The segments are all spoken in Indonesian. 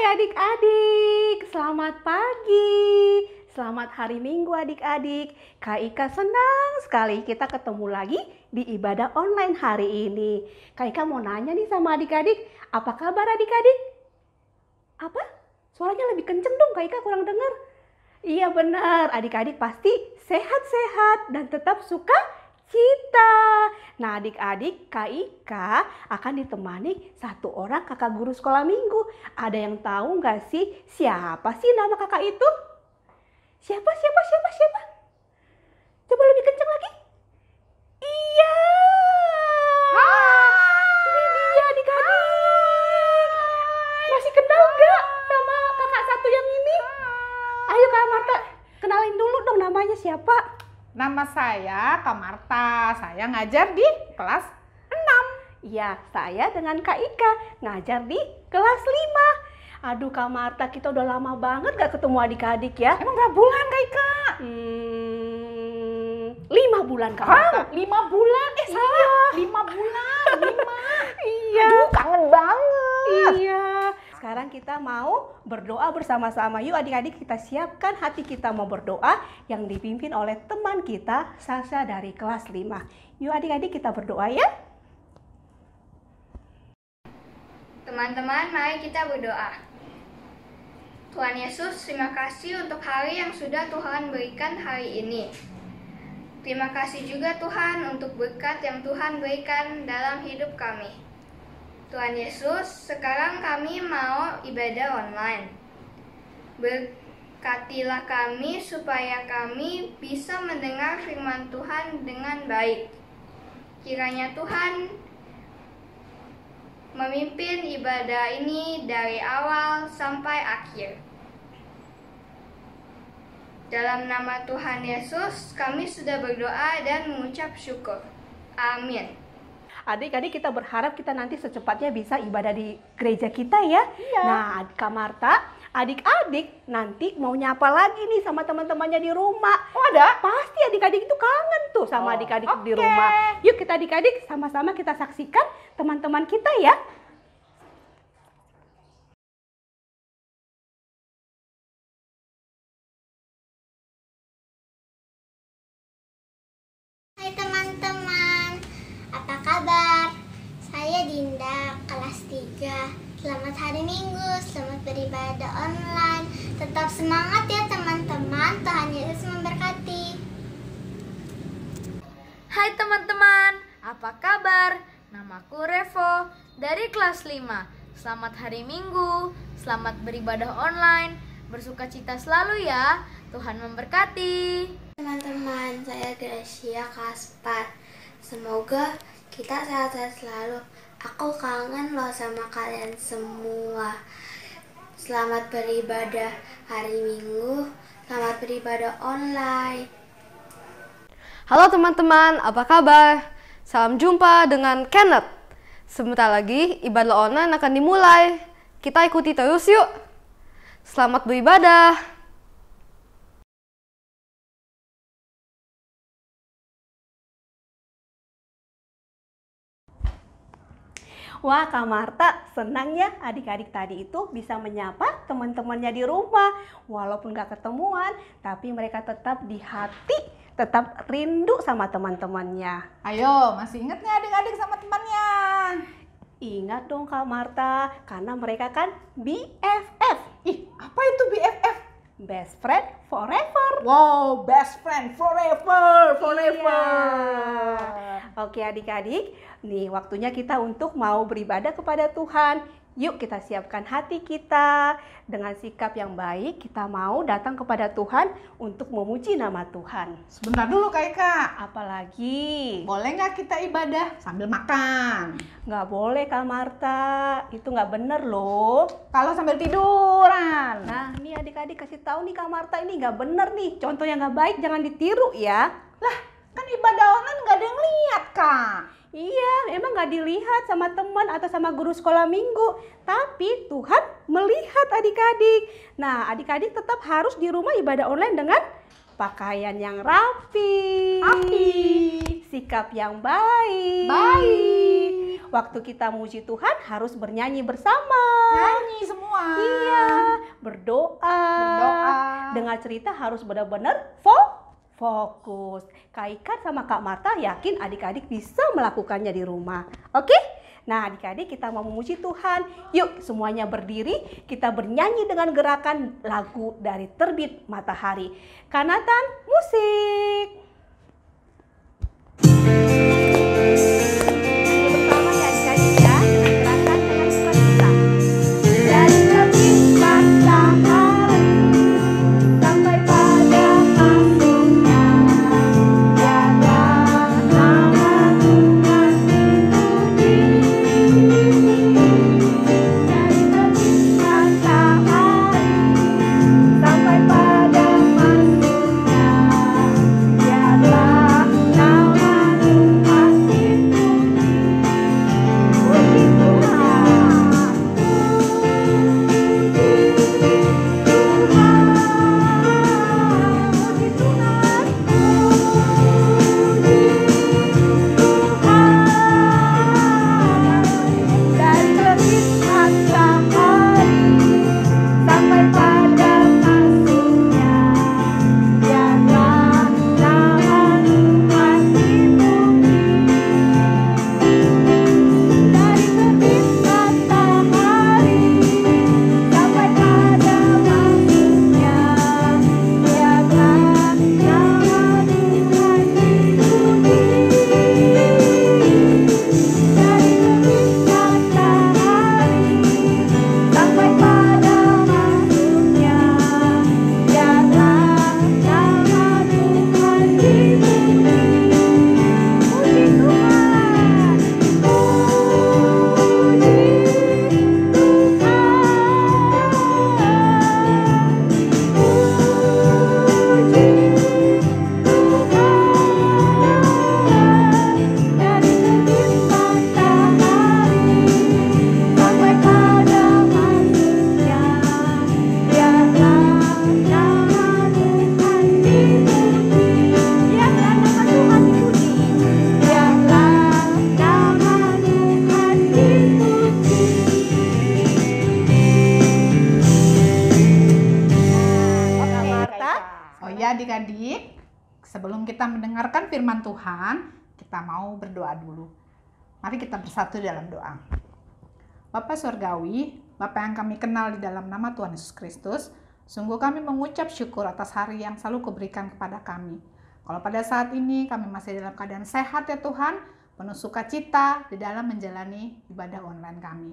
Hai adik-adik, selamat pagi. Selamat hari Minggu adik-adik. Kak Ika senang sekali kita ketemu lagi di ibadah online hari ini. Kak Ika mau nanya nih sama adik-adik, apa kabar adik-adik? Apa? Suaranya lebih kenceng dong Kak Ika kurang dengar. Iya benar, adik-adik pasti sehat-sehat dan tetap suka cita. Nah adik-adik Kak Ika akan ditemani satu orang kakak guru sekolah minggu. Ada yang tahu nggak sih siapa sih nama kakak itu? Siapa, siapa, siapa, siapa? Coba lebih kencang lagi. Iya. Ini dia adik-adik. Masih kenal nggak sama kakak satu yang ini? Ayo Kak Marta, kenalin dulu dong namanya siapa? Nama saya Kak Marta. Saya ngajar di kelas 6. Iya, saya dengan Kak Ika ngajar di kelas 5. Aduh Kak Marta, kita udah lama banget gak ketemu adik-adik ya. Emang berapa bulan Kak Ika? Hmm, lima bulan Kak Marta. Hah? Lima bulan? Eh salah, lima bulan. Lima. Iya. Aduh kangen banget. Iya. Sekarang kita mau berdoa bersama-sama. Yuk adik-adik kita siapkan hati kita mau berdoa yang dipimpin oleh teman kita Sasa dari kelas 5. Yuk adik-adik kita berdoa ya. Teman-teman, mari kita berdoa. Tuhan Yesus, terima kasih untuk hari yang sudah Tuhan berikan hari ini. Terima kasih juga Tuhan untuk berkat yang Tuhan berikan dalam hidup kami. Tuhan Yesus, sekarang kami mau ibadah online. Berkatilah kami supaya kami bisa mendengar firman Tuhan dengan baik. Kiranya Tuhan memimpin ibadah ini dari awal sampai akhir. Dalam nama Tuhan Yesus, kami sudah berdoa dan mengucap syukur. Amin. Adik-adik kita berharap kita nanti secepatnya bisa ibadah di gereja kita ya. Iya. Nah, Kak Marta, adik-adik nanti mau nyapa lagi nih sama teman-temannya di rumah. Oh ada? Pasti adik-adik itu kangen tuh sama Oh, adik-adik di oke. rumah. Yuk kita adik-adik sama-sama kita saksikan teman-teman kita ya. Hai teman-teman, apa kabar? Saya Dinda, kelas 3. Selamat hari Minggu, selamat beribadah online. Tetap semangat ya teman-teman, Tuhan Yesus memberkati. Hai teman-teman, apa kabar? Namaku Revo dari kelas 5. Selamat hari Minggu, selamat beribadah online. Bersuka cita selalu ya. Tuhan memberkati. Teman-teman, saya Gracia Kaspar. Semoga kita sehat-sehat selalu. Aku kangen loh sama kalian semua. Selamat beribadah hari Minggu. Selamat beribadah online. Halo teman-teman, apa kabar? Salam jumpa dengan Kenneth. Sebentar lagi ibadah online akan dimulai. Kita ikuti terus yuk. Selamat beribadah. Wah Kak Marta, senang ya adik-adik tadi itu bisa menyapa teman-temannya di rumah. Walaupun gak ketemuan, tapi mereka tetap di hati, tetap rindu sama teman-temannya. Ayo, masih inget nggak adik-adik sama temannya? Ingat dong Kak Marta, karena mereka kan BFF, Ih, apa itu BFF? Best Friend Forever. Wow, best friend forever, forever. Iya. Oke adik-adik, nih waktunya kita untuk mau beribadah kepada Tuhan. Yuk kita siapkan hati kita dengan sikap yang baik. Kita mau datang kepada Tuhan untuk memuji nama Tuhan. Sebentar dulu Kak Ika. Apalagi Boleh nggak kita ibadah sambil makan? nggak boleh Kak Marta, itu nggak bener loh. Kalau sambil tiduran? Nah, nih adik-adik kasih tahu nih Kak Marta ini nggak bener nih. Contoh yang nggak baik jangan ditiru ya. Lah, kan ibadah online nggak ada yang lihat Kak. Iya, emang nggak dilihat sama teman atau sama guru sekolah minggu. Tapi Tuhan melihat adik-adik. Nah, adik-adik tetap harus di rumah ibadah online dengan pakaian yang rapi, Rapi. sikap yang baik, Baik. waktu kita muji Tuhan harus bernyanyi bersama. Nyanyi semua. Iya, berdoa. Berdoa. Dengar cerita harus benar-benar fo- fokus. Kak Ika sama Kak Marta yakin adik-adik bisa melakukannya di rumah. Oke? Nah, adik-adik kita mau memuji Tuhan. Yuk, semuanya berdiri. Kita bernyanyi dengan gerakan lagu dari terbit matahari. Kanatan musik. Bersatu dalam doa. Bapak Surgawi, Bapak yang kami kenal di dalam nama Tuhan Yesus Kristus, sungguh kami mengucap syukur atas hari yang selalu kuberikan kepada kami. Kalau pada saat ini kami masih dalam keadaan sehat ya Tuhan, penuh sukacita di dalam menjalani ibadah online kami.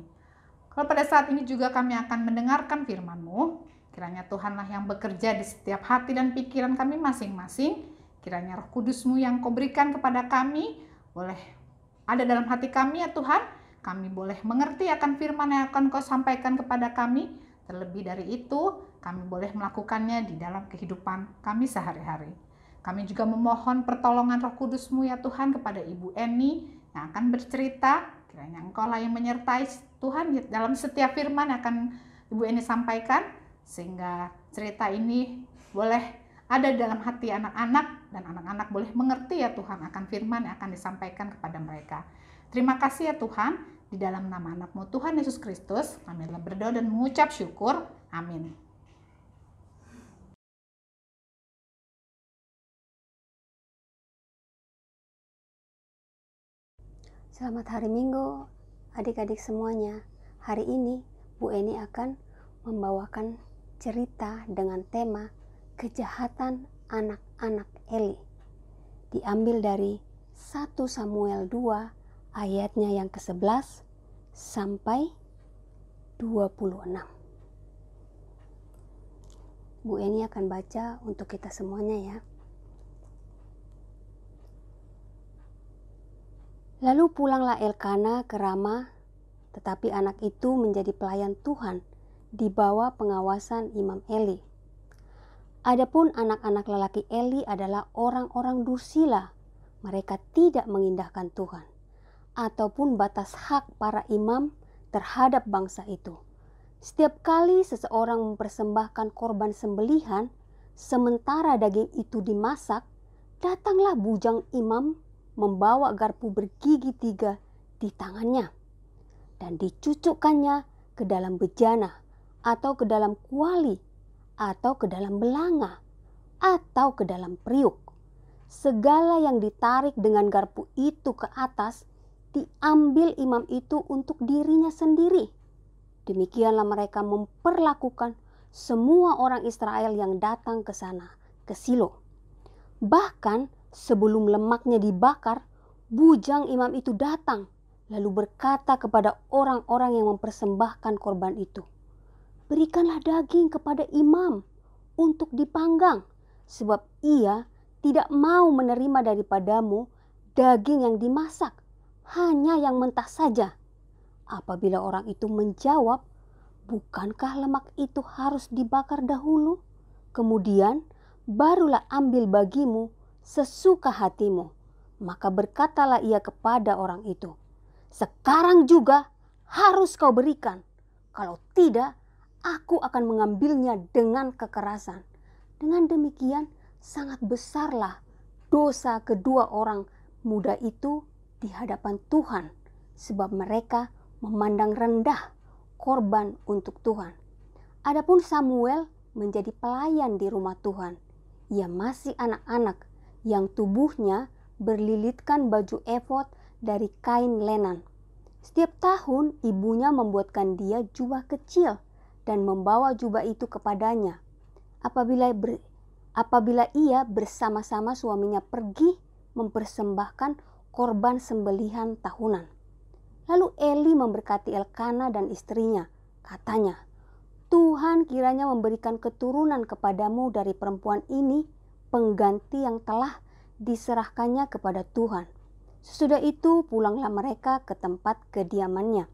Kalau pada saat ini juga kami akan mendengarkan firman-Mu, kiranya Tuhanlah yang bekerja di setiap hati dan pikiran kami masing-masing. Kiranya roh kudus-Mu yang kau berikan kepada kami, boleh ada dalam hati kami ya Tuhan. Kami boleh mengerti akan firman yang akan kau sampaikan kepada kami. Terlebih dari itu, kami boleh melakukannya di dalam kehidupan kami sehari-hari. Kami juga memohon pertolongan roh kudus-Mu ya Tuhan kepada Ibu Eni yang akan bercerita. Kiranya Engkau lah yang menyertai Tuhan dalam setiap firman yang akan Ibu Eni sampaikan. Sehingga cerita ini boleh ada dalam hati anak-anak dan anak-anak boleh mengerti ya Tuhan akan firman yang akan disampaikan kepada mereka. Terima kasih ya Tuhan, di dalam nama anakmu Tuhan Yesus Kristus, kami telah berdoa dan mengucap syukur. Amin. Selamat hari Minggu, adik-adik semuanya. Hari ini Bu Eni akan membawakan cerita dengan tema kejahatan anak-anak Eli. Diambil dari 1 Samuel 2 ayatnya yang ke-11 sampai 26. Bu Eni akan baca untuk kita semuanya ya. Lalu pulanglah Elkana ke Rama, tetapi anak itu menjadi pelayan Tuhan di bawah pengawasan Imam Eli. Adapun anak-anak lelaki Eli adalah orang-orang dursila. Mereka tidak mengindahkan Tuhan ataupun batas hak para imam terhadap bangsa itu. Setiap kali seseorang mempersembahkan korban sembelihan, sementara daging itu dimasak, datanglah bujang imam membawa garpu bergigi tiga di tangannya dan dicucukkannya ke dalam bejana atau ke dalam kuali atau ke dalam belanga atau ke dalam periuk. Segala yang ditarik dengan garpu itu ke atas diambil imam itu untuk dirinya sendiri. Demikianlah mereka memperlakukan semua orang Israel yang datang ke sana, ke Silo. Bahkan sebelum lemaknya dibakar, bujang imam itu datang lalu berkata kepada orang-orang yang mempersembahkan korban itu, "Berikanlah daging kepada imam untuk dipanggang, sebab ia tidak mau menerima daripadamu daging yang dimasak, hanya yang mentah saja." Apabila orang itu menjawab, "Bukankah lemak itu harus dibakar dahulu? Kemudian barulah ambil bagimu sesuka hatimu." Maka berkatalah ia kepada orang itu, sekarang juga harus kau berikan. Kalau tidak, aku akan mengambilnya dengan kekerasan. Dengan demikian, sangat besarlah dosa kedua orang muda itu di hadapan Tuhan, sebab mereka memandang rendah korban untuk Tuhan. Adapun Samuel menjadi pelayan di rumah Tuhan. Ia masih anak-anak yang tubuhnya berlilitkan baju efod dari kain lenan. Setiap tahun ibunya membuatkan dia jubah kecil dan membawa jubah itu kepadanya. Apabila ber, apabila ia bersama-sama suaminya pergi mempersembahkan korban sembelihan tahunan. Lalu Eli memberkati Elkana dan istrinya. Katanya, Tuhan kiranya memberikan keturunan kepadamu dari perempuan ini pengganti yang telah diserahkannya kepada Tuhan. Sesudah itu pulanglah mereka ke tempat kediamannya.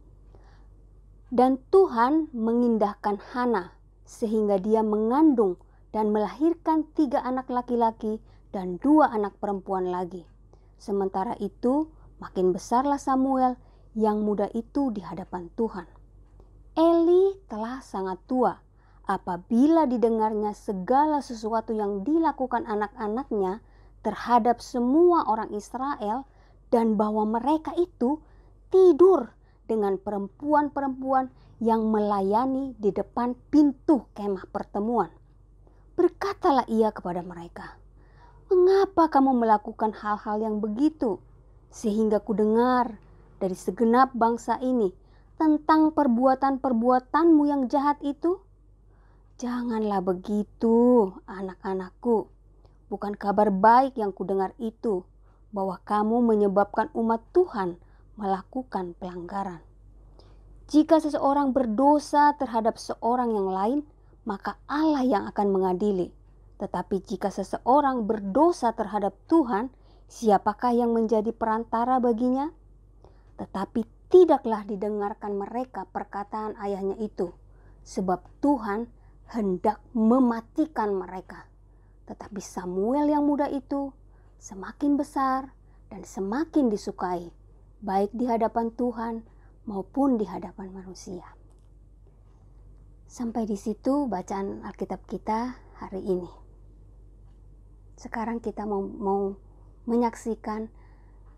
Dan Tuhan mengindahkan Hana sehingga dia mengandung dan melahirkan tiga anak laki-laki dan dua anak perempuan lagi. Sementara itu makin besarlah Samuel yang muda itu di hadapan Tuhan. Eli telah sangat tua apabila didengarnya segala sesuatu yang dilakukan anak-anaknya terhadap semua orang Israel dan bahwa mereka itu tidur dengan perempuan-perempuan yang melayani di depan pintu kemah pertemuan. Berkatalah ia kepada mereka, "Mengapa kamu melakukan hal-hal yang begitu, sehingga ku dengar dari segenap bangsa ini tentang perbuatan-perbuatanmu yang jahat itu? Janganlah begitu, anak-anakku." Bukan kabar baik yang kudengar itu bahwa kamu menyebabkan umat Tuhan melakukan pelanggaran. Jika seseorang berdosa terhadap seorang yang lain, maka Allah yang akan mengadili. Tetapi jika seseorang berdosa terhadap Tuhan, siapakah yang menjadi perantara baginya? Tetapi tidaklah didengarkan mereka perkataan ayahnya itu, sebab Tuhan hendak mematikan mereka. Tetapi Samuel yang muda itu semakin besar dan semakin disukai, baik di hadapan Tuhan maupun di hadapan manusia. Sampai di situ bacaan Alkitab kita hari ini. Sekarang kita mau, mau menyaksikan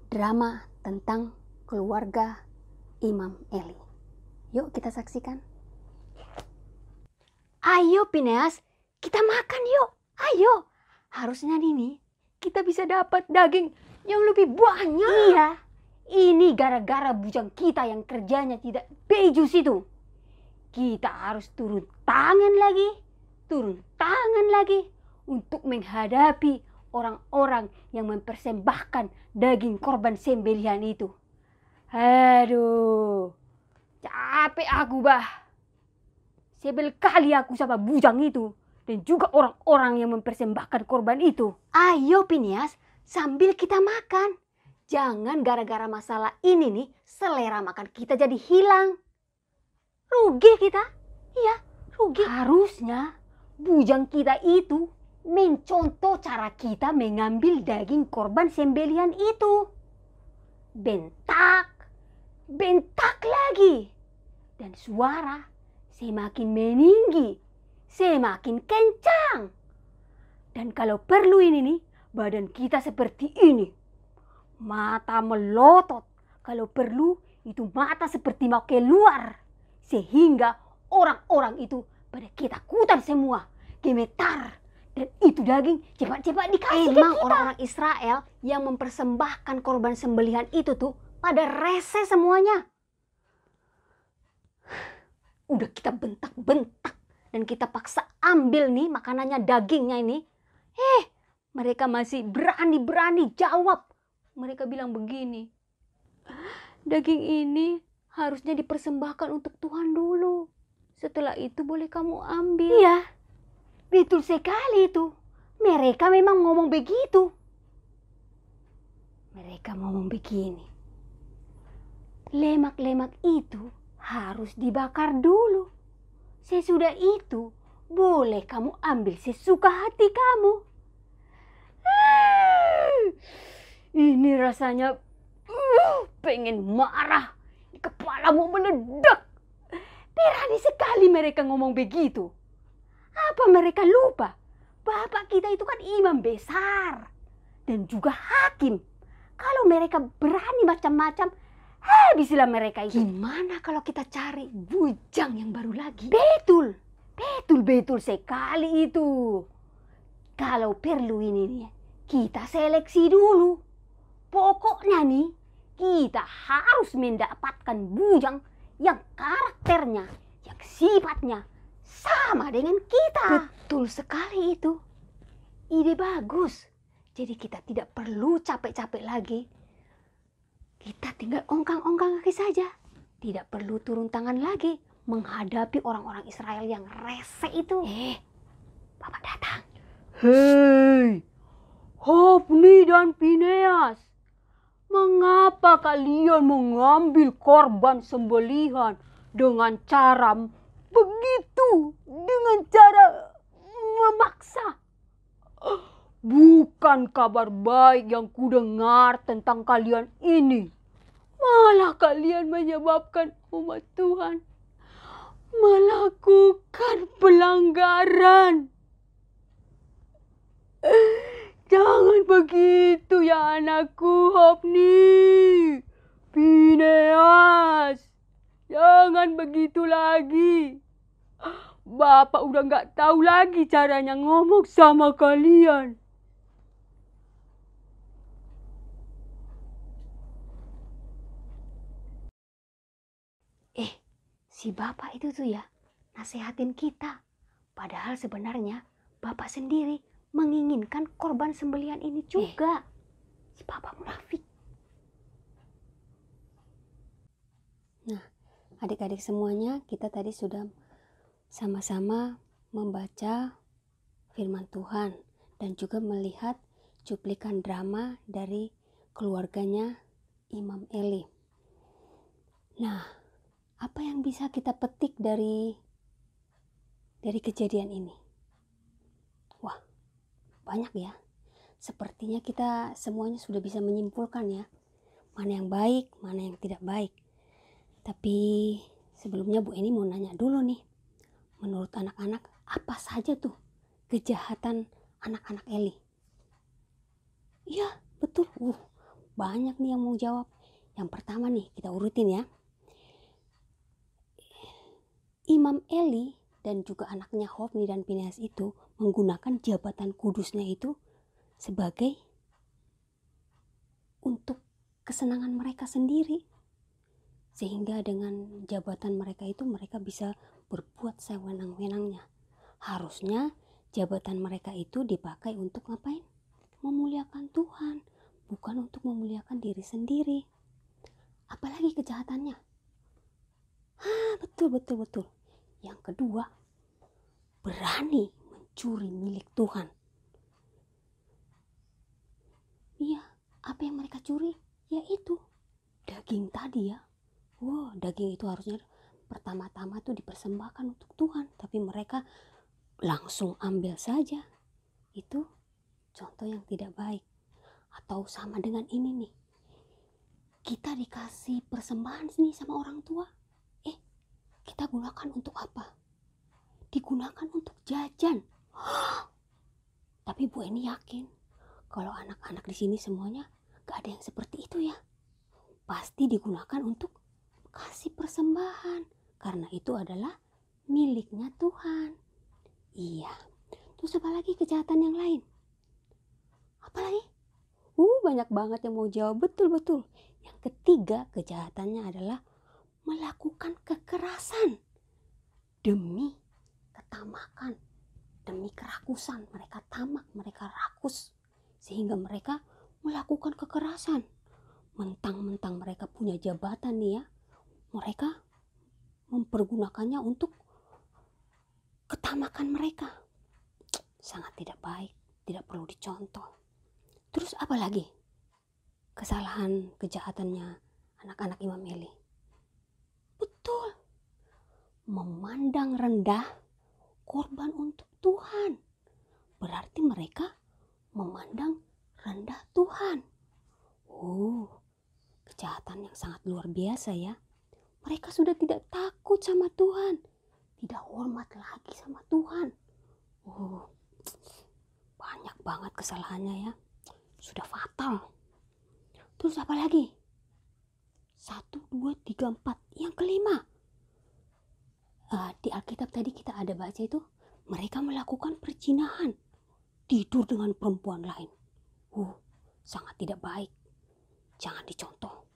drama tentang keluarga Imam Eli. Yuk kita saksikan. Ayo Pineas, kita makan yuk. Ayo, harusnya ini kita bisa dapat daging yang lebih banyak. Iya, ini gara-gara bujang kita yang kerjanya tidak bejus itu. Kita harus turun tangan lagi, turun tangan lagi untuk menghadapi orang-orang yang mempersembahkan daging korban sembelihan itu. Aduh, capek aku bah. Sebel kali aku sama bujang itu dan juga orang-orang yang mempersembahkan korban itu. Ayo Pinias, sambil kita makan. Jangan gara-gara masalah ini nih selera makan kita jadi hilang. Rugi kita. Iya, rugi. Harusnya bujang kita itu mencontoh cara kita mengambil daging korban sembelian itu. Bentak, bentak lagi. Dan suara semakin meninggi semakin kencang. Dan kalau perlu ini nih, badan kita seperti ini. Mata melotot, Kalau perlu itu mata seperti mau keluar. Sehingga orang-orang itu pada ketakutan semua. Gemetar. Dan itu daging cepat-cepat dikasih ke Emang kita. orang-orang Israel yang mempersembahkan korban sembelihan itu tuh pada rese semuanya. Udah kita bentak-bentak dan kita paksa ambil nih makanannya dagingnya ini. Eh, mereka masih berani-berani jawab. Mereka bilang begini. Daging ini harusnya dipersembahkan untuk Tuhan dulu. Setelah itu boleh kamu ambil. Iya, betul sekali itu. Mereka memang ngomong begitu. Mereka ngomong begini. Lemak-lemak itu harus dibakar dulu. Sesudah itu, boleh kamu ambil sesuka hati kamu. Hmm, Ini rasanya uh, pengen marah. Kepalamu meledak. Berani sekali mereka ngomong begitu. Apa mereka lupa? Bapak kita itu kan imam besar. Dan juga hakim. Kalau mereka berani macam-macam, habislah mereka itu. Gimana kalau kita cari bujang yang baru lagi? Betul, betul, betul sekali itu. Kalau perlu ini kita seleksi dulu. Pokoknya nih, kita harus mendapatkan bujang yang karakternya, yang sifatnya sama dengan kita. Betul sekali itu. Ide bagus. Jadi kita tidak perlu capek-capek lagi. Kita tinggal ongkang-ongkang kaki saja. Tidak perlu turun tangan lagi menghadapi orang-orang Israel yang rese itu. Eh, Bapak datang. Hei, Hopni dan Pineas. Mengapa kalian mengambil korban sembelihan dengan cara begitu? Dengan cara memaksa? Bukan kabar baik yang kudengar tentang kalian ini. Malah kalian menyebabkan umat Tuhan melakukan pelanggaran. Jangan begitu ya anakku Hopni. Pineas. Jangan begitu lagi. Bapak udah nggak tahu lagi caranya ngomong sama kalian. Eh, si bapak itu tuh ya nasehatin kita. Padahal sebenarnya bapak sendiri menginginkan korban sembelian ini juga. Si bapak munafik. Adik-adik semuanya, kita tadi sudah sama-sama membaca firman Tuhan dan juga melihat cuplikan drama dari keluarganya Imam Eli. Nah, apa yang bisa kita petik dari dari kejadian ini? Banyak ya. Sepertinya kita semuanya sudah bisa menyimpulkan ya, mana yang baik, mana yang tidak baik. Tapi sebelumnya Bu ini mau nanya dulu nih. Menurut anak-anak apa saja tuh kejahatan anak-anak Eli? Iya betul. Uh, banyak nih yang mau jawab. Yang pertama nih kita urutin ya. Imam Eli dan juga anaknya Hofni dan Pinehas itu menggunakan jabatan kudusnya itu sebagai untuk kesenangan mereka sendiri sehingga dengan jabatan mereka itu mereka bisa berbuat sewenang-wenangnya. Harusnya jabatan mereka itu dipakai untuk ngapain? Memuliakan Tuhan, bukan untuk memuliakan diri sendiri. Apalagi kejahatannya? Hah, betul betul betul. Yang kedua, berani mencuri milik Tuhan. Iya, apa yang mereka curi? Yaitu daging tadi ya. Wow, daging itu harusnya pertama-tama tuh dipersembahkan untuk Tuhan, tapi mereka langsung ambil saja. Itu contoh yang tidak baik. Atau sama dengan ini nih. Kita dikasih persembahan nih sama orang tua. Eh, kita gunakan untuk apa? Digunakan untuk jajan. Tapi Bu Eni yakin kalau anak-anak di sini semuanya gak ada yang seperti itu ya. pasti digunakan untuk kasih persembahan karena itu adalah miliknya Tuhan. Iya. Terus apa lagi kejahatan yang lain? Apa lagi? Uh, banyak banget yang mau jawab. Betul-betul. Yang ketiga kejahatannya adalah melakukan kekerasan demi ketamakan, demi kerakusan. Mereka tamak, mereka rakus sehingga mereka melakukan kekerasan. Mentang-mentang mereka punya jabatan nih ya, mereka mempergunakannya untuk ketamakan mereka. Sangat tidak baik, tidak perlu dicontoh. Terus apa lagi? Kesalahan kejahatannya anak-anak Imam Eli. Betul. Memandang rendah korban untuk Tuhan. Berarti mereka memandang rendah Tuhan. Oh, kejahatan yang sangat luar biasa ya. Mereka sudah tidak takut sama Tuhan, tidak hormat lagi sama Tuhan. Oh, banyak banget kesalahannya ya. Sudah fatal. Terus apa lagi? Satu, dua, tiga, empat. Yang kelima. Uh, di Alkitab tadi kita ada baca itu. Mereka melakukan percinahan. Tidur dengan perempuan lain. Uh, sangat tidak baik. Jangan dicontoh.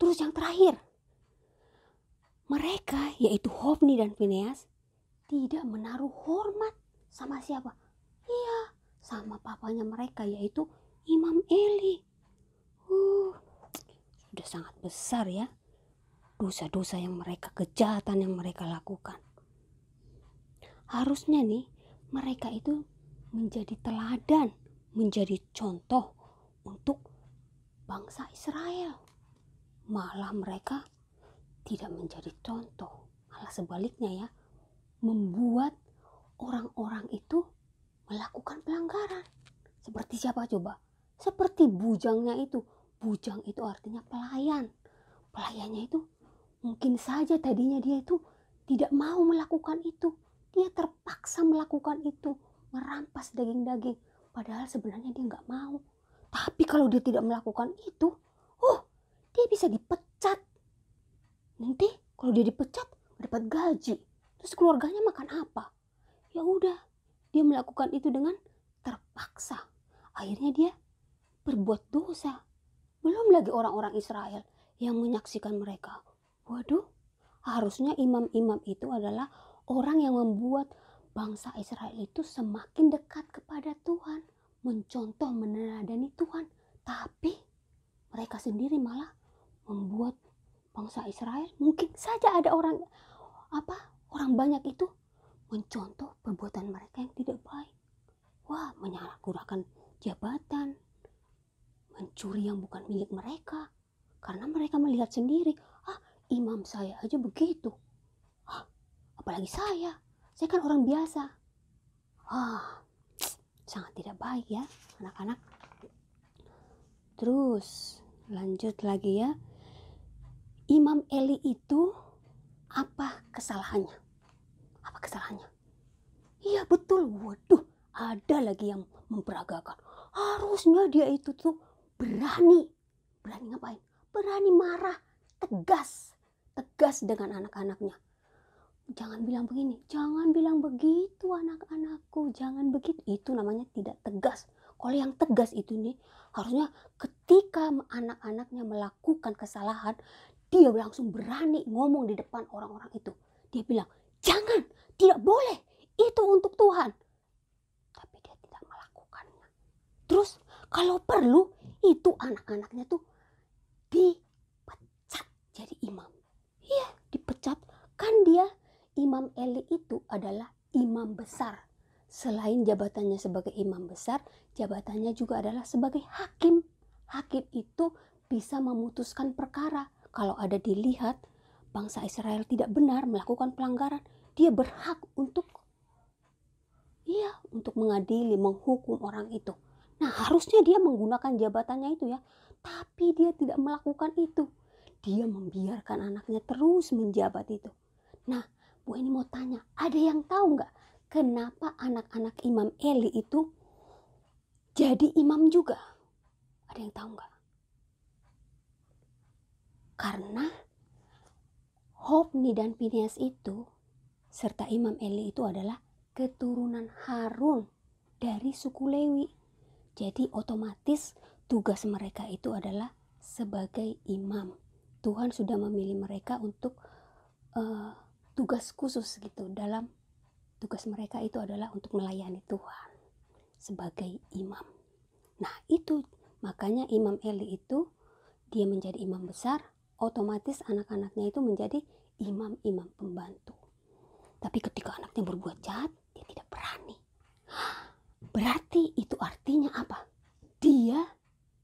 Terus yang terakhir. Mereka yaitu Hofni dan Phineas tidak menaruh hormat sama siapa? Iya, sama papanya mereka yaitu Imam Eli. Uh, sudah sangat besar ya dosa-dosa yang mereka kejahatan yang mereka lakukan. Harusnya nih mereka itu menjadi teladan, menjadi contoh untuk bangsa Israel. Malah mereka tidak menjadi contoh, malah sebaliknya ya, membuat orang-orang itu melakukan pelanggaran. Seperti siapa coba? Seperti bujangnya itu. Bujang itu artinya pelayan. Pelayannya itu mungkin saja tadinya dia itu tidak mau melakukan itu. Dia terpaksa melakukan itu. Merampas daging-daging. Padahal sebenarnya dia nggak mau. Tapi kalau dia tidak melakukan itu, oh, dia bisa dipecat. Nanti kalau dia dipecat, dapat gaji. Terus keluarganya makan apa? Ya udah, dia melakukan itu dengan terpaksa. Akhirnya dia berbuat dosa. Belum lagi orang-orang Israel yang menyaksikan mereka. Waduh, harusnya imam-imam itu adalah orang yang membuat bangsa Israel itu semakin dekat kepada Tuhan, mencontoh, meneladani Tuhan. Tapi mereka sendiri malah membuat bangsa Israel mungkin saja ada orang apa orang banyak itu mencontoh perbuatan mereka yang tidak baik. Wah, menyalahgunakan jabatan, mencuri yang bukan milik mereka. Karena mereka melihat sendiri, imam saya aja begitu. Ah, apalagi saya, saya kan orang biasa. Ah, sangat tidak baik ya anak-anak. Terus lanjut lagi ya. Imam Eli itu apa kesalahannya? Apa kesalahannya? Iya betul, waduh ada lagi yang memperagakan. Harusnya dia itu tuh berani. Berani ngapain? Berani marah, tegas. Tegas dengan anak-anaknya. Jangan bilang begini, jangan bilang begitu anak-anakku, jangan begitu. Itu namanya tidak tegas. Kalau yang tegas itu nih, harusnya ketika anak-anaknya melakukan kesalahan, dia langsung berani ngomong di depan orang-orang itu. Dia bilang, jangan, tidak boleh, itu untuk Tuhan. Tapi dia tidak melakukannya. Terus kalau perlu, itu anak-anaknya tuh dipecat jadi imam. Dipecat. Kan dia, Imam Eli itu adalah imam besar. Selain jabatannya sebagai imam besar, jabatannya juga adalah sebagai hakim. Hakim itu bisa memutuskan perkara kalau ada dilihat bangsa Israel tidak benar melakukan pelanggaran, dia berhak untuk iya, untuk mengadili, menghukum orang itu. Nah, harusnya dia menggunakan jabatannya itu ya, tapi dia tidak melakukan itu. Dia membiarkan anaknya terus menjabat itu. Nah, Bu ini mau tanya, ada yang tahu nggak kenapa anak-anak Imam Eli itu jadi imam juga? Ada yang tahu nggak? Karena Hopni dan Phineas itu serta Imam Eli itu adalah keturunan Harun dari suku Lewi. Jadi otomatis tugas mereka itu adalah sebagai imam. Tuhan sudah memilih mereka untuk uh, tugas khusus gitu dalam tugas mereka itu adalah untuk melayani Tuhan sebagai imam. Nah, itu makanya Imam Eli itu dia menjadi imam besar, otomatis anak-anaknya itu menjadi imam-imam pembantu. Tapi ketika anaknya berbuat jahat, dia tidak berani. Berarti itu artinya apa? Dia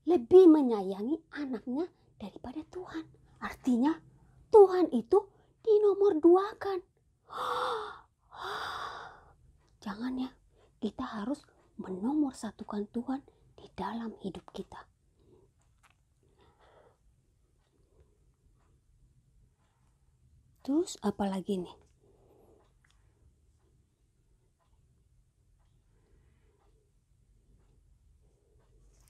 lebih menyayangi anaknya daripada Tuhan. Artinya Tuhan itu di nomor dua kan. Jangan ya, kita harus menomor satukan Tuhan di dalam hidup kita. Terus apa lagi nih?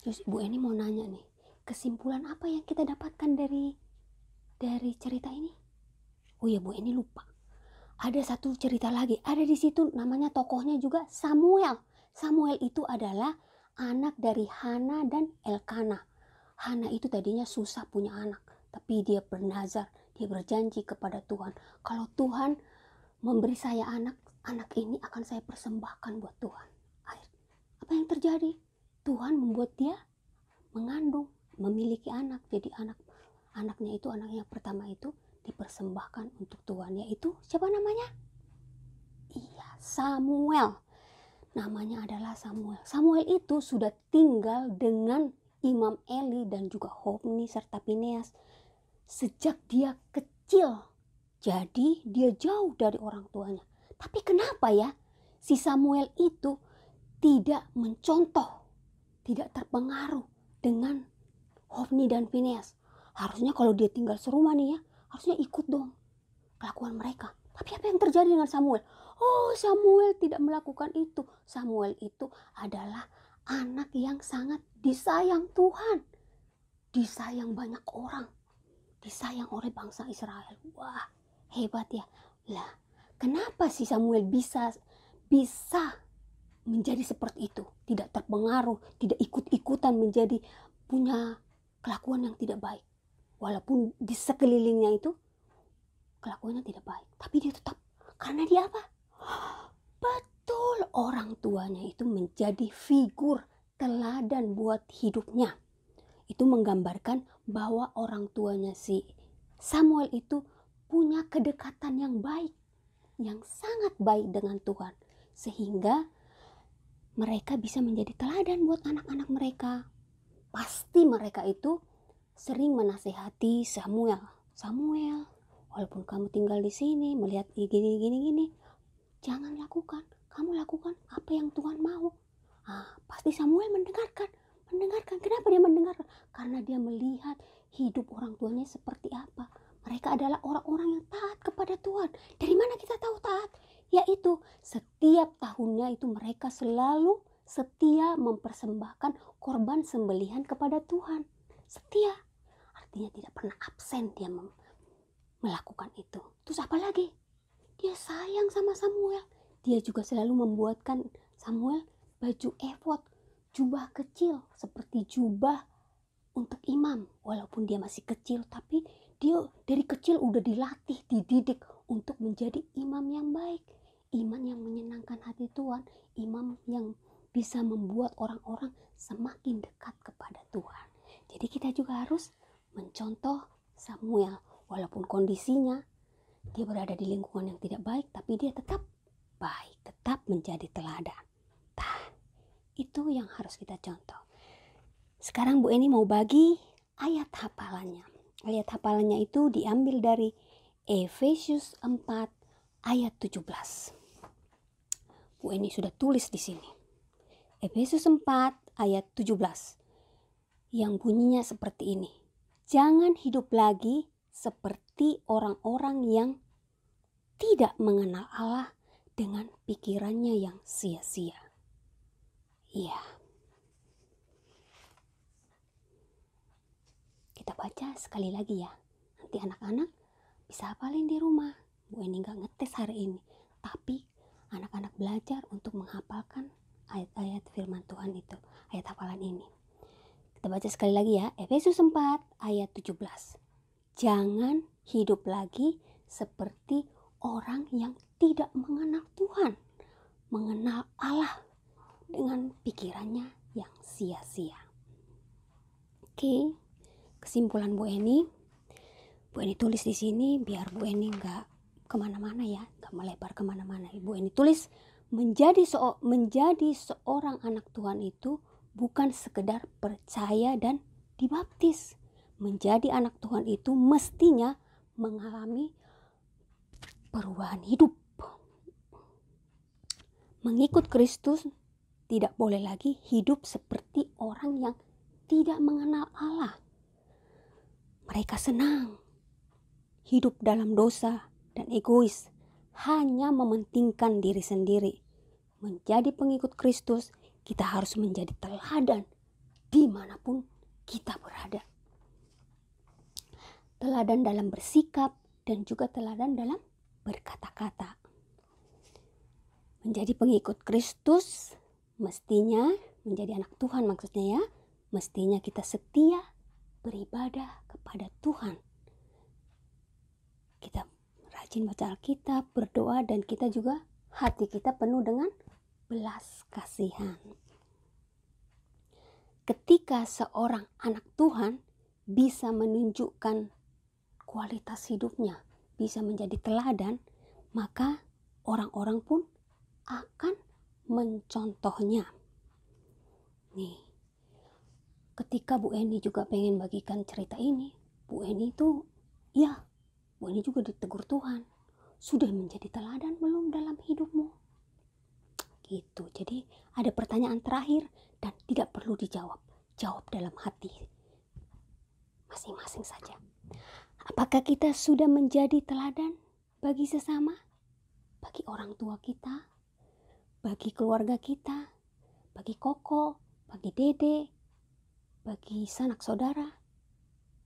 Terus Ibu Eni mau nanya nih, kesimpulan apa yang kita dapatkan dari dari cerita ini? Oh ya Bu Eni lupa. Ada satu cerita lagi, ada di situ namanya tokohnya juga Samuel. Samuel itu adalah anak dari Hana dan Elkana. Hana itu tadinya susah punya anak, tapi dia bernazar, dia berjanji kepada Tuhan, kalau Tuhan memberi saya anak, anak ini akan saya persembahkan buat Tuhan. Apa yang terjadi? Tuhan membuat dia mengandung, memiliki anak. Jadi anak anaknya itu anak yang pertama itu dipersembahkan untuk Tuhan yaitu siapa namanya? Iya, Samuel. Namanya adalah Samuel. Samuel itu sudah tinggal dengan Imam Eli dan juga Hofni serta Pineas sejak dia kecil. Jadi dia jauh dari orang tuanya. Tapi kenapa ya si Samuel itu tidak mencontoh tidak terpengaruh dengan Hofni dan Phineas. Harusnya kalau dia tinggal serumah nih ya, harusnya ikut dong kelakuan mereka. Tapi apa yang terjadi dengan Samuel? Oh, Samuel tidak melakukan itu. Samuel itu adalah anak yang sangat disayang Tuhan. Disayang banyak orang. Disayang oleh bangsa Israel. Wah, hebat ya. Lah, kenapa sih Samuel bisa bisa menjadi seperti itu, tidak terpengaruh, tidak ikut-ikutan menjadi punya kelakuan yang tidak baik. Walaupun di sekelilingnya itu kelakuannya tidak baik, tapi dia tetap karena dia apa? Betul, orang tuanya itu menjadi figur teladan buat hidupnya. Itu menggambarkan bahwa orang tuanya si Samuel itu punya kedekatan yang baik, yang sangat baik dengan Tuhan, sehingga mereka bisa menjadi teladan buat anak-anak mereka. Pasti mereka itu sering menasehati Samuel. Samuel, walaupun kamu tinggal di sini melihat gini gini gini, jangan lakukan. Kamu lakukan apa yang Tuhan mau. Ah, pasti Samuel mendengarkan. Mendengarkan. Kenapa dia mendengarkan? Karena dia melihat hidup orang tuanya seperti apa. Mereka adalah orang-orang yang taat kepada Tuhan. Dari mana kita tahu taat? yaitu setiap tahunnya itu mereka selalu setia mempersembahkan korban sembelihan kepada Tuhan. Setia, artinya tidak pernah absen dia melakukan itu. Terus apa lagi? Dia sayang sama Samuel. Dia juga selalu membuatkan Samuel baju efod, jubah kecil seperti jubah untuk imam. Walaupun dia masih kecil, tapi dia dari kecil udah dilatih, dididik untuk menjadi imam yang baik iman yang menyenangkan hati Tuhan, imam yang bisa membuat orang-orang semakin dekat kepada Tuhan. Jadi kita juga harus mencontoh Samuel walaupun kondisinya dia berada di lingkungan yang tidak baik tapi dia tetap baik, tetap menjadi teladan. Nah, itu yang harus kita contoh. Sekarang Bu Eni mau bagi ayat hafalannya. Ayat hafalannya itu diambil dari Efesius 4 ayat 17. Bu Eni sudah tulis di sini. Efesus 4 ayat 17 yang bunyinya seperti ini. Jangan hidup lagi seperti orang-orang yang tidak mengenal Allah dengan pikirannya yang sia-sia. Iya. Kita baca sekali lagi ya. Nanti anak-anak bisa hafalin di rumah. Bu Eni nggak ngetes hari ini, tapi anak-anak belajar untuk menghafalkan ayat-ayat firman Tuhan itu, ayat hafalan ini. Kita baca sekali lagi ya, Efesus 4 ayat 17. Jangan hidup lagi seperti orang yang tidak mengenal Tuhan, mengenal Allah dengan pikirannya yang sia-sia. Oke, kesimpulan Bu Eni. Bu Eni tulis di sini biar Bu Eni nggak ke mana-mana ya, nggak melebar ke mana-mana. Bu Eni tulis menjadi so menjadi seorang anak Tuhan itu bukan sekedar percaya dan dibaptis. Menjadi anak Tuhan itu mestinya mengalami perubahan hidup. Mengikut Kristus tidak boleh lagi hidup seperti orang yang tidak mengenal Allah. Mereka senang hidup dalam dosa dan egois, hanya mementingkan diri sendiri. Menjadi pengikut Kristus, kita harus menjadi teladan di mana pun kita berada. Teladan dalam bersikap dan juga teladan dalam berkata-kata. Menjadi pengikut Kristus mestinya menjadi anak Tuhan maksudnya ya, mestinya kita setia beribadah kepada Tuhan. Kita rajin baca Alkitab, berdoa dan kita juga hati kita penuh dengan belas kasihan. Ketika seorang anak Tuhan bisa menunjukkan kualitas hidupnya, bisa menjadi teladan, maka orang-orang pun akan mencontohnya. Nih, ketika Bu Eni juga pengen bagikan cerita ini, Bu Eni itu, ya, Bu Eni juga ditegur Tuhan. Sudah menjadi teladan belum dalam hidupmu? Gitu. Jadi ada pertanyaan terakhir dan tidak perlu dijawab. Jawab dalam hati masing-masing saja. Apakah kita sudah menjadi teladan bagi sesama? Bagi orang tua kita? Bagi keluarga kita? Bagi koko? Bagi dede? Bagi sanak saudara?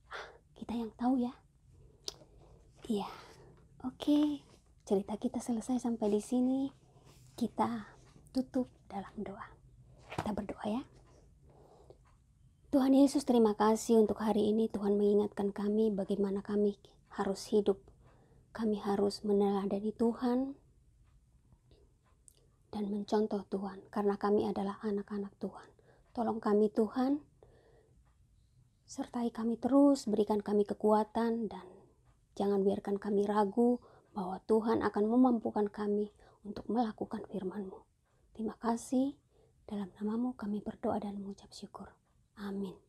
Ah, kita yang tahu ya. Iya. Oke. Cerita kita selesai sampai di sini. Kita tutup dalam doa. Kita berdoa ya. Tuhan Yesus terima kasih untuk hari ini Tuhan mengingatkan kami bagaimana kami harus hidup. Kami harus meneladani Tuhan dan mencontoh Tuhan karena kami adalah anak-anak Tuhan. Tolong kami Tuhan, sertai kami terus, berikan kami kekuatan dan jangan biarkan kami ragu bahwa Tuhan akan memampukan kami untuk melakukan firman-Mu. Terima kasih. Dalam namamu kami berdoa dan mengucap syukur. Amin.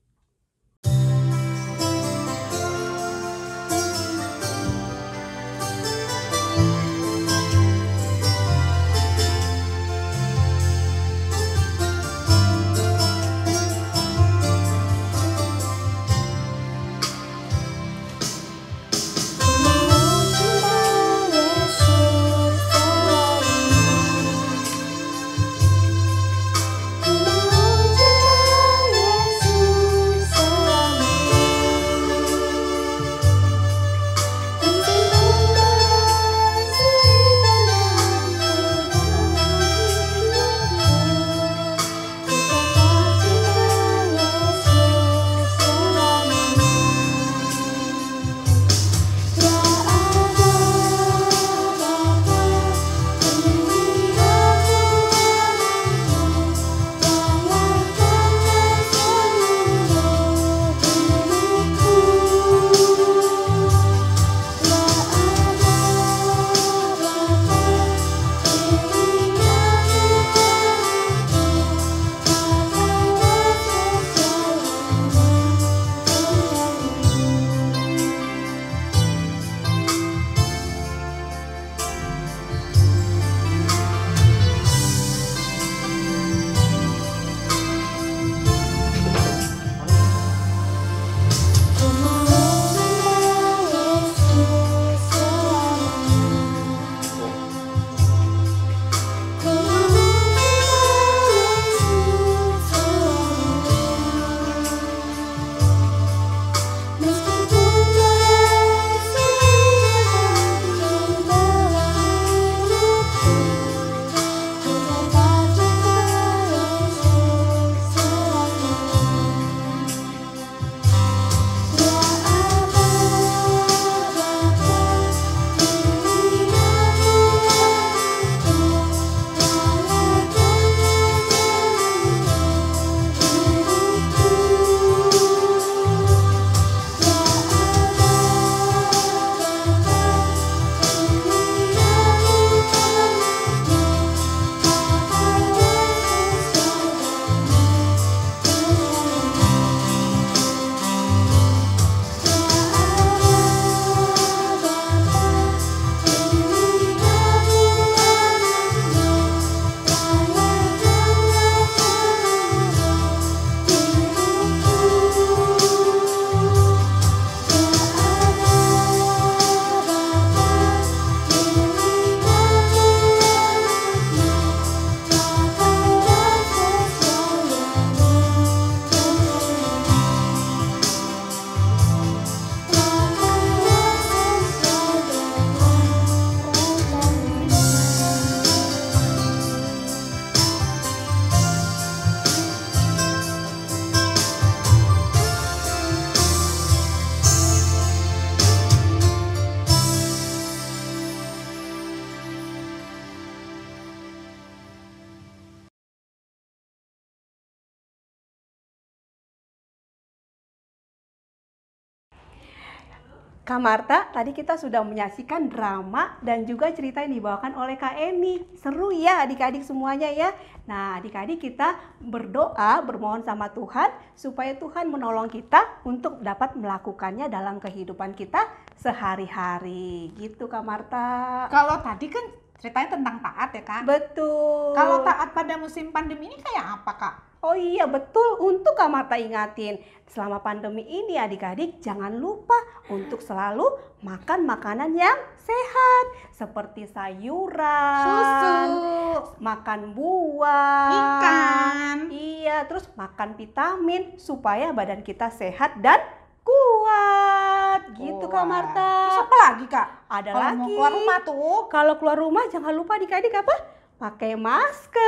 Kak Marta, tadi kita sudah menyaksikan drama dan juga cerita yang dibawakan oleh Kak Eni. Seru ya adik-adik semuanya ya. Nah adik-adik kita berdoa, bermohon sama Tuhan supaya Tuhan menolong kita untuk dapat melakukannya dalam kehidupan kita sehari-hari. Gitu Kak Marta. Kalau tadi kan ceritanya tentang taat ya kak. Betul. Kalau taat pada musim pandemi ini kayak apa kak? Oh iya betul untuk Kak Marta ingatin selama pandemi ini adik-adik jangan lupa untuk selalu makan makanan yang sehat seperti sayuran, Susu, makan buah, ikan. Iya, terus makan vitamin supaya badan kita sehat dan kuat. Gitu Kak Wah. Marta. Terus apa lagi kak? Ada Kalau lagi. mau keluar rumah tuh. Kalau keluar rumah jangan lupa adik-adik apa? Pakai masker.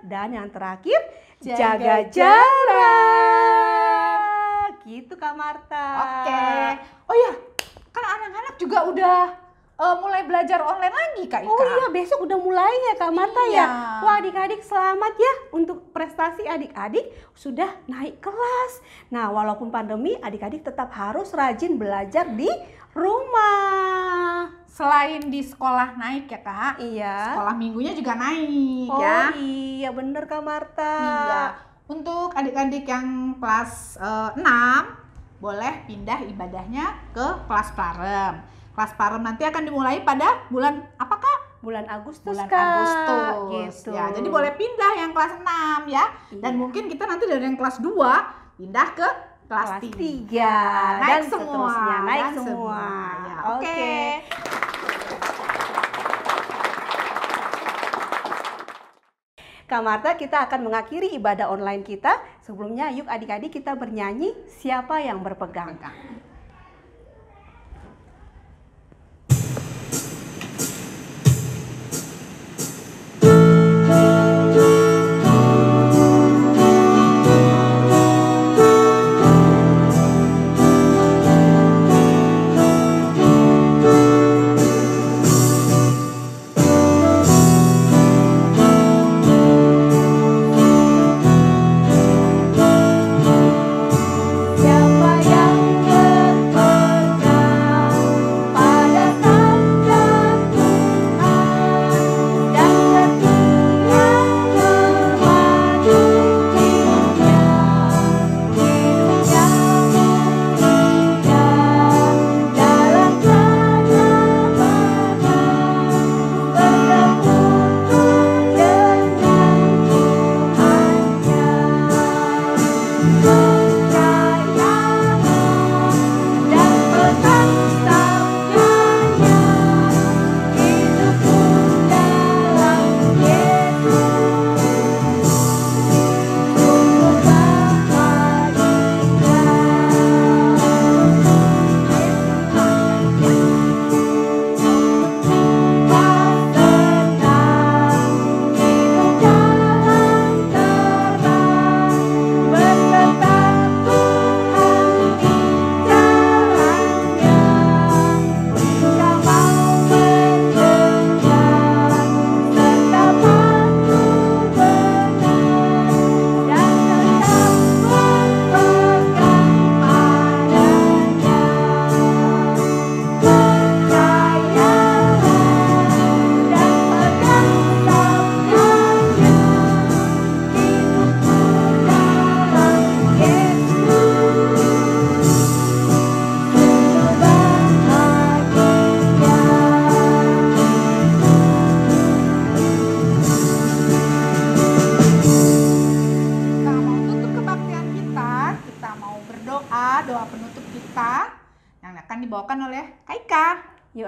Dan yang terakhir jaga, Jaga jarak. Gitu Kak Marta. Oke. Oh iya, kan anak-anak juga udah eh, mulai belajar online lagi kak Ika. Oh iya besok udah mulai ya Kak Marta ya. Iya. Wah adik-adik selamat ya untuk prestasi adik-adik sudah naik kelas. Nah walaupun pandemi adik-adik tetap harus rajin belajar di rumah. Selain di sekolah naik ya kak, Iya. sekolah minggunya juga naik Oh ya. iya bener Kak Marta. Iya. Untuk adik-adik yang kelas eh, 6 boleh pindah ibadahnya ke kelas parem. Kelas parem nanti akan dimulai pada bulan apa kak? Bulan Agustus Bulan Kak. Agustus. Gitu. Ya, jadi boleh pindah yang kelas 6 ya. Dan Iya. mungkin kita nanti dari yang kelas 2 pindah ke kelas, kelas 3. tiga Naik dan semua. seterusnya naik dan semua. Ya, Oke. Oke. Kak Marta, kita akan mengakhiri ibadah online kita. Sebelumnya, yuk adik-adik kita bernyanyi siapa yang berpegang.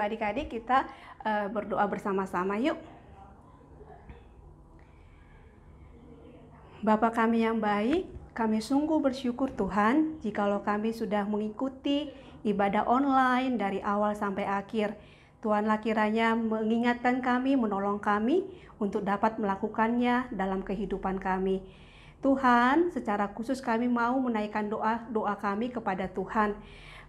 Adik-adik kita eh, berdoa bersama-sama yuk. Bapa kami yang baik, kami sungguh bersyukur Tuhan jikalau kami sudah mengikuti ibadah online dari awal sampai akhir. Tuhanlah kiranya mengingatkan kami, menolong kami untuk dapat melakukannya dalam kehidupan kami. Tuhan, secara khusus kami mau menaikkan doa-doa kami kepada Tuhan.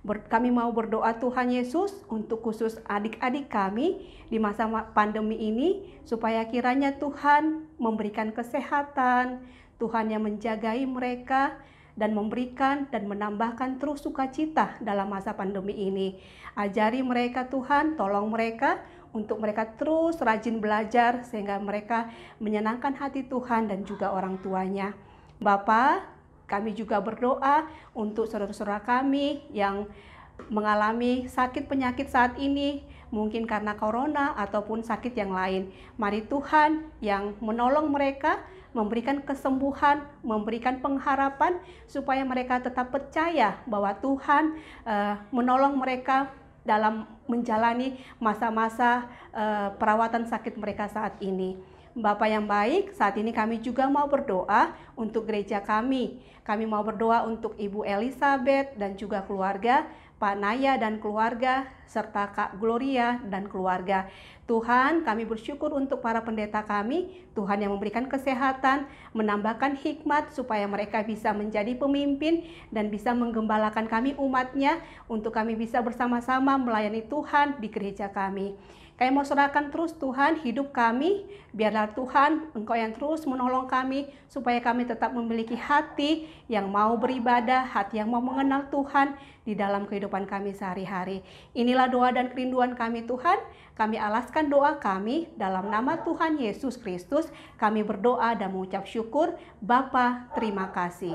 Kami mau berdoa Tuhan Yesus untuk khusus adik-adik kami di masa ma- pandemi ini supaya kiranya Tuhan memberikan kesehatan, Tuhan yang menjagai mereka dan memberikan dan menambahkan terus sukacita dalam masa pandemi ini. Ajari mereka Tuhan, tolong mereka untuk mereka terus rajin belajar sehingga mereka menyenangkan hati Tuhan dan juga orang tuanya. Bapak, kami juga berdoa untuk saudara-saudara kami yang mengalami sakit penyakit saat ini, mungkin karena corona ataupun sakit yang lain. Mari Tuhan yang menolong mereka, memberikan kesembuhan, memberikan pengharapan supaya mereka tetap percaya bahwa Tuhan uh, menolong mereka dalam menjalani masa-masa uh, perawatan sakit mereka saat ini. Bapak yang baik, saat ini kami juga mau berdoa untuk gereja kami. Kami mau berdoa untuk Ibu Elizabeth dan juga keluarga Pak Naya dan keluarga, serta Kak Gloria dan keluarga. Tuhan, kami bersyukur untuk para pendeta kami, Tuhan yang memberikan kesehatan, menambahkan hikmat supaya mereka bisa menjadi pemimpin dan bisa menggembalakan kami umatnya untuk kami bisa bersama-sama melayani Tuhan di gereja kami. Kami mau serahkan terus Tuhan hidup kami, biarlah Tuhan Engkau yang terus menolong kami supaya kami tetap memiliki hati yang mau beribadah, hati yang mau mengenal Tuhan di dalam kehidupan kami sehari-hari. Inilah doa dan kerinduan kami Tuhan. Kami alaskan doa kami dalam nama Tuhan Yesus Kristus. Kami berdoa dan mengucap syukur. Bapa, terima kasih.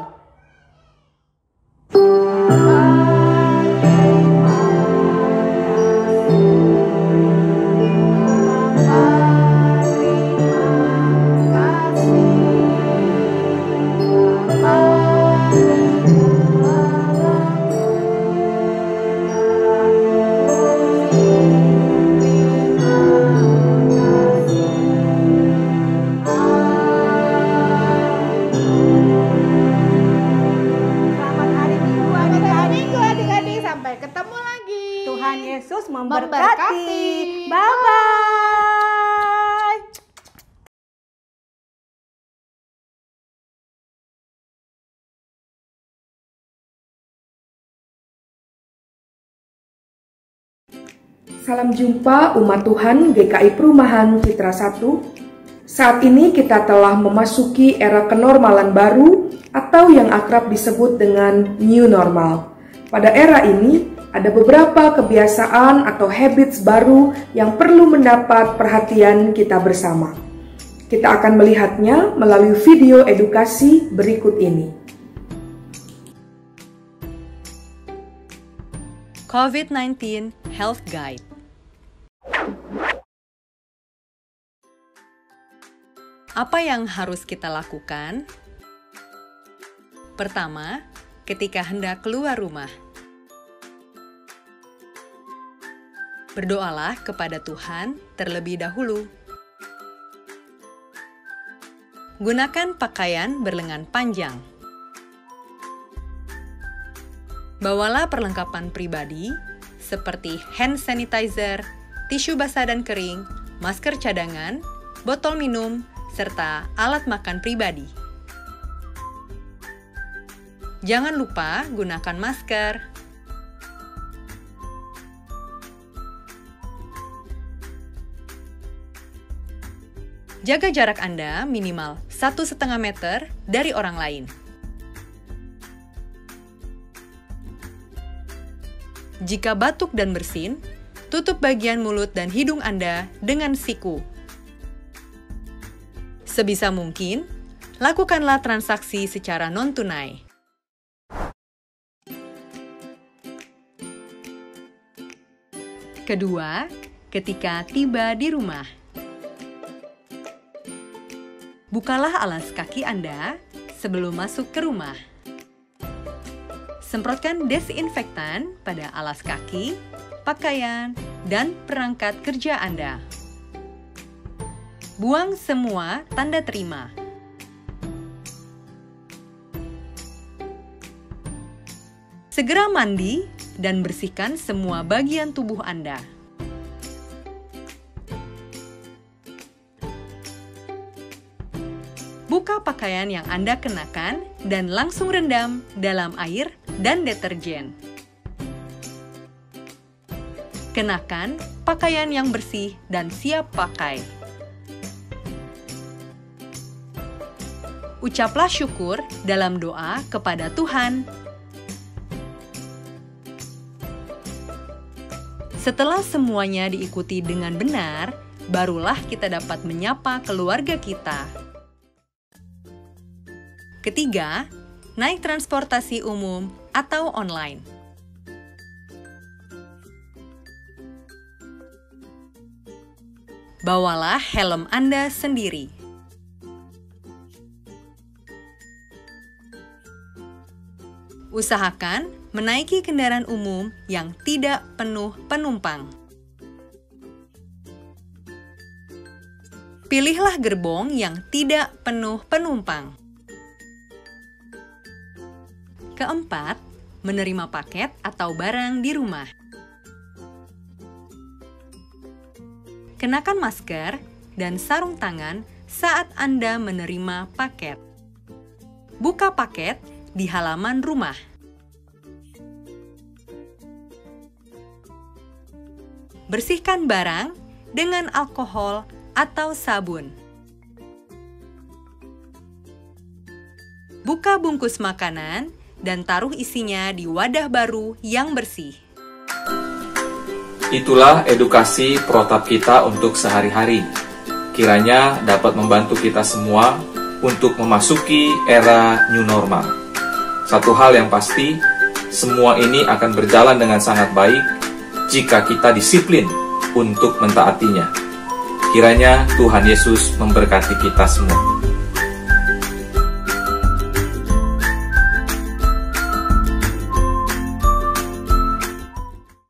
Salam jumpa umat Tuhan GKI Perumahan Citra 1. Saat ini kita telah memasuki era kenormalan baru atau yang akrab disebut dengan new normal. Pada era ini, ada beberapa kebiasaan atau habits baru yang perlu mendapat perhatian kita bersama. Kita akan melihatnya melalui video edukasi berikut ini. COVID-19 Health Guide Apa yang harus kita lakukan? Pertama, ketika hendak keluar rumah, berdoalah kepada Tuhan terlebih dahulu. Gunakan pakaian berlengan panjang. Bawalah perlengkapan pribadi seperti hand sanitizer, tisu basah dan kering, masker cadangan, botol minum, serta alat makan pribadi. Jangan lupa gunakan masker. Jaga jarak Anda minimal 1,5 meter dari orang lain. Jika batuk dan bersin, tutup bagian mulut dan hidung Anda dengan siku Sebisa mungkin, lakukanlah transaksi secara non-tunai. Kedua, ketika tiba di rumah, bukalah alas kaki Anda sebelum masuk ke rumah. Semprotkan desinfektan pada alas kaki, pakaian, dan perangkat kerja Anda. Buang semua tanda terima. Segera mandi dan bersihkan semua bagian tubuh Anda. Buka pakaian yang Anda kenakan dan langsung rendam dalam air dan deterjen. Kenakan pakaian yang bersih dan siap pakai. ucaplah syukur dalam doa kepada Tuhan. Setelah semuanya diikuti dengan benar, barulah kita dapat menyapa keluarga kita. Ketiga, naik transportasi umum atau online. Bawalah helm Anda sendiri. Usahakan menaiki kendaraan umum yang tidak penuh penumpang. Pilihlah gerbong yang tidak penuh penumpang. Keempat, menerima paket atau barang di rumah. Kenakan masker dan sarung tangan saat Anda menerima paket. Buka paket di halaman rumah. Bersihkan barang dengan alkohol atau sabun. Buka bungkus makanan dan taruh isinya di wadah baru yang bersih. Itulah edukasi protap kita untuk sehari-hari. Kiranya dapat membantu kita semua untuk memasuki era new normal. Satu hal yang pasti, semua ini akan berjalan dengan sangat baik jika kita disiplin untuk mentaatinya. Kiranya Tuhan Yesus memberkati kita semua.